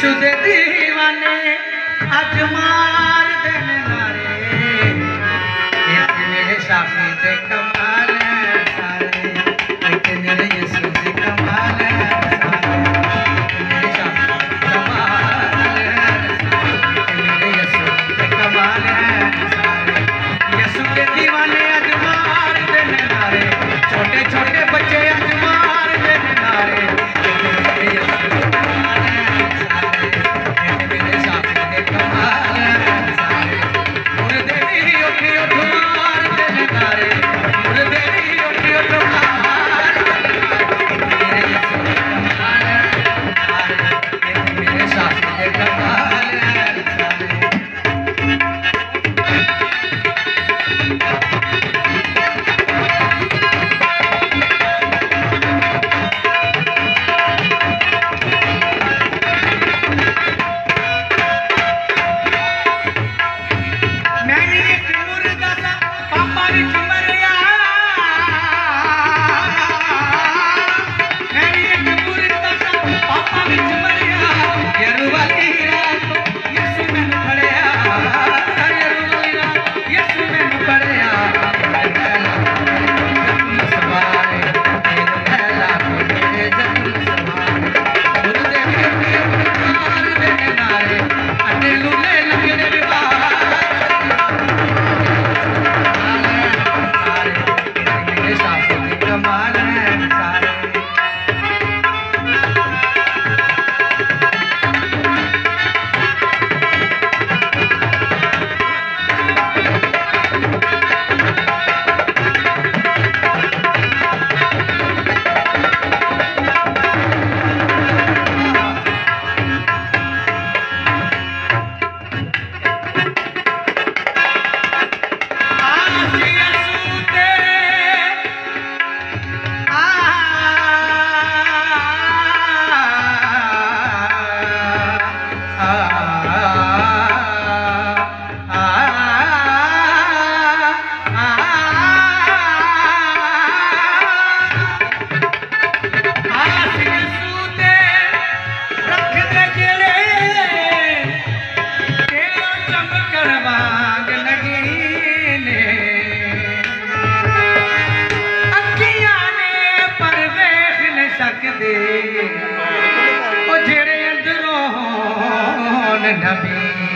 खुशद दीवाने आज मार देने नारे इतने शाफी दे nabi